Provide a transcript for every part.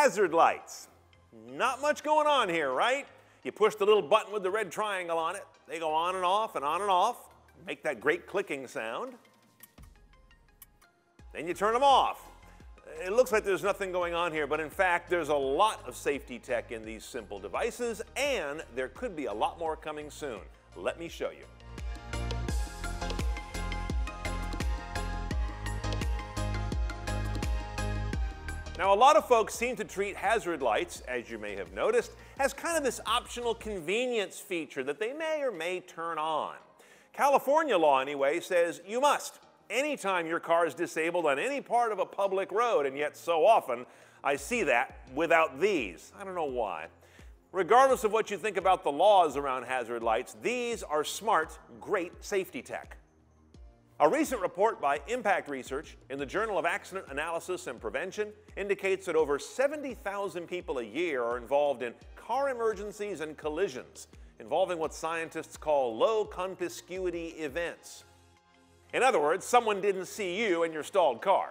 hazard lights. Not much going on here, right? You push the little button with the red triangle on it. They go on and off and on and off, make that great clicking sound. Then you turn them off. It looks like there's nothing going on here, but in fact, there's a lot of safety tech in these simple devices, and there could be a lot more coming soon. Let me show you. Now, a lot of folks seem to treat hazard lights, as you may have noticed, as kind of this optional convenience feature that they may or may turn on. California law, anyway, says you must anytime your car is disabled on any part of a public road, and yet so often I see that without these. I don't know why. Regardless of what you think about the laws around hazard lights, these are smart, great safety tech. A recent report by Impact Research in the Journal of Accident Analysis and Prevention indicates that over 70,000 people a year are involved in car emergencies and collisions involving what scientists call low conspicuity events. In other words, someone didn't see you in your stalled car.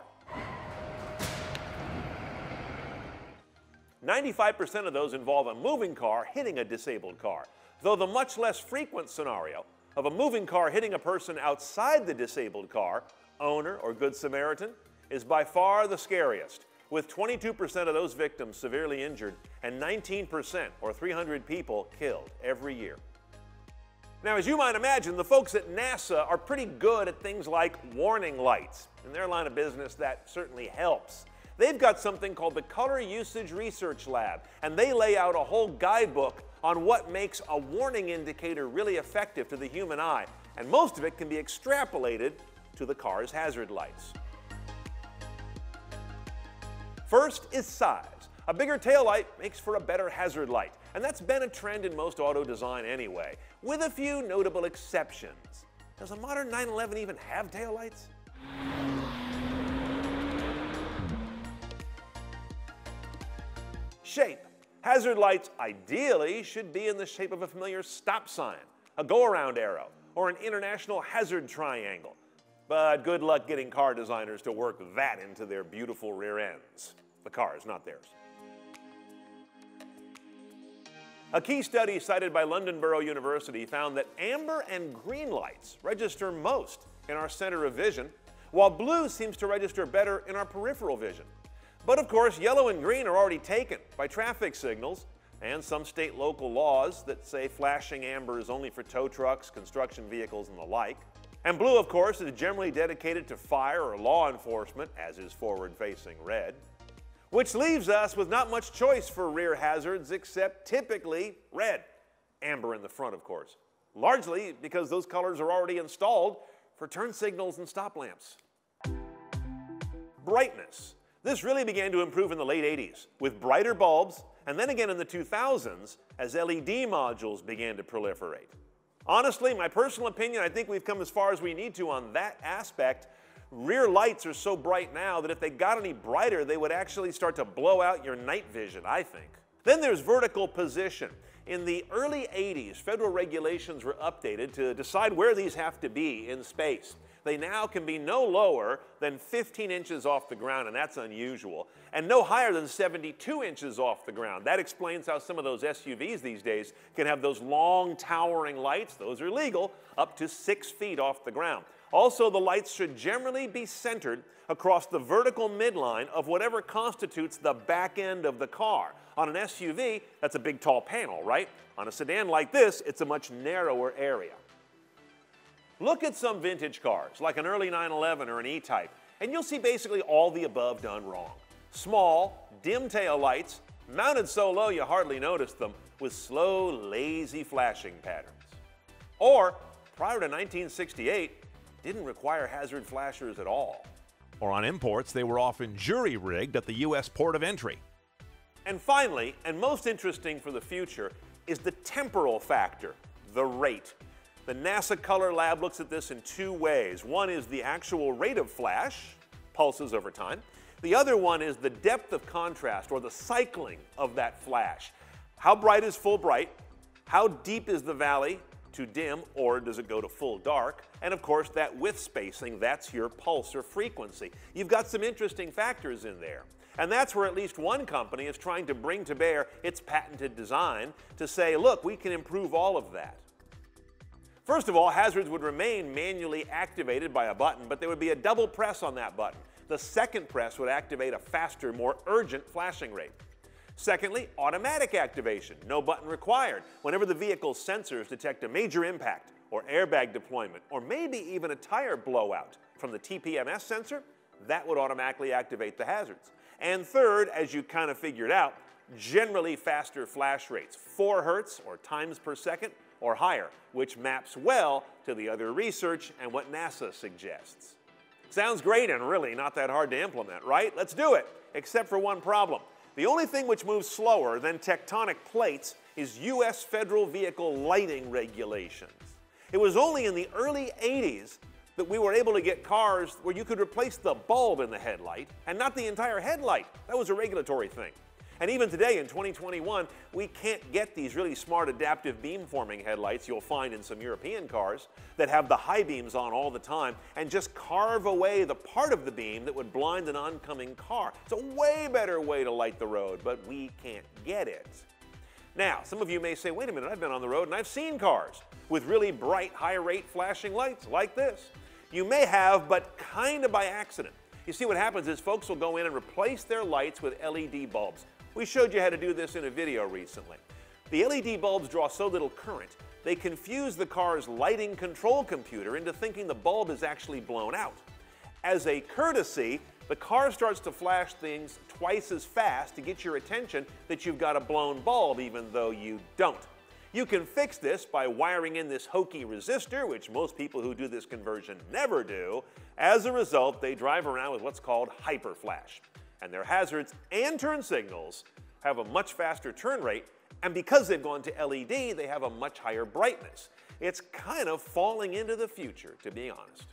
95% of those involve a moving car hitting a disabled car, though the much less frequent scenario of a moving car hitting a person outside the disabled car, owner or Good Samaritan, is by far the scariest, with 22% of those victims severely injured and 19%, or 300 people, killed every year. Now, as you might imagine, the folks at NASA are pretty good at things like warning lights. In their line of business, that certainly helps. They've got something called the Color Usage Research Lab, and they lay out a whole guidebook on what makes a warning indicator really effective to the human eye, and most of it can be extrapolated to the car's hazard lights. First is size. A bigger taillight makes for a better hazard light, and that's been a trend in most auto design anyway, with a few notable exceptions. Does a modern 911 even have taillights? Shape. Hazard lights ideally should be in the shape of a familiar stop sign, a go-around arrow, or an international hazard triangle. But good luck getting car designers to work that into their beautiful rear ends. The cars, not theirs. A key study cited by Loughborough University found that amber and green lights register most in our center of vision, while blue seems to register better in our peripheral vision. But of course, yellow and green are already taken by traffic signals and some state local laws that say flashing amber is only for tow trucks, construction vehicles, and the like. And blue, of course, is generally dedicated to fire or law enforcement, as is forward facing red. Which leaves us with not much choice for rear hazards except typically red. Amber in the front, of course. Largely because those colors are already installed for turn signals and stop lamps. Brightness. This really began to improve in the late 80s with brighter bulbs, and then again in the 2000s as LED modules began to proliferate. Honestly, my personal opinion, I think we've come as far as we need to on that aspect. Rear lights are so bright now that if they got any brighter, they would actually start to blow out your night vision, I think. Then there's vertical position. In the early 80s, federal regulations were updated to decide where these have to be in space they now can be no lower than 15 inches off the ground, and that's unusual, and no higher than 72 inches off the ground. That explains how some of those SUVs these days can have those long towering lights, those are legal, up to six feet off the ground. Also, the lights should generally be centered across the vertical midline of whatever constitutes the back end of the car. On an SUV, that's a big tall panel, right? On a sedan like this, it's a much narrower area. Look at some vintage cars, like an early 911 or an E-Type, and you'll see basically all the above done wrong. Small, dim tail lights, mounted so low you hardly notice them, with slow, lazy flashing patterns. Or, prior to 1968, didn't require hazard flashers at all. Or on imports, they were often jury rigged at the U.S. port of entry. And finally, and most interesting for the future, is the temporal factor, the rate. The NASA Color Lab looks at this in two ways. One is the actual rate of flash, pulses over time. The other one is the depth of contrast or the cycling of that flash. How bright is full bright? How deep is the valley to dim or does it go to full dark? And of course, that width spacing, that's your pulse or frequency. You've got some interesting factors in there. And that's where at least one company is trying to bring to bear its patented design to say, look, we can improve all of that. First of all, hazards would remain manually activated by a button, but there would be a double press on that button. The second press would activate a faster, more urgent flashing rate. Secondly, automatic activation, no button required. Whenever the vehicle's sensors detect a major impact, or airbag deployment, or maybe even a tire blowout from the TPMS sensor, that would automatically activate the hazards. And third, as you kind of figured out, generally faster flash rates, 4 hertz or times per second or higher, which maps well to the other research and what NASA suggests. Sounds great and really not that hard to implement, right? Let's do it, except for one problem. The only thing which moves slower than tectonic plates is U.S. federal vehicle lighting regulations. It was only in the early 80s that we were able to get cars where you could replace the bulb in the headlight and not the entire headlight. That was a regulatory thing. And even today in 2021, we can't get these really smart adaptive beam forming headlights you'll find in some European cars that have the high beams on all the time and just carve away the part of the beam that would blind an oncoming car. It's a way better way to light the road, but we can't get it. Now, some of you may say, wait a minute, I've been on the road and I've seen cars with really bright, high rate flashing lights like this. You may have, but kind of by accident. You see, what happens is folks will go in and replace their lights with LED bulbs. We showed you how to do this in a video recently. The LED bulbs draw so little current, they confuse the car's lighting control computer into thinking the bulb is actually blown out. As a courtesy, the car starts to flash things twice as fast to get your attention that you've got a blown bulb, even though you don't. You can fix this by wiring in this hokey resistor, which most people who do this conversion never do. As a result, they drive around with what's called hyperflash. And their hazards and turn signals have a much faster turn rate, and because they've gone to LED, they have a much higher brightness. It's kind of falling into the future, to be honest.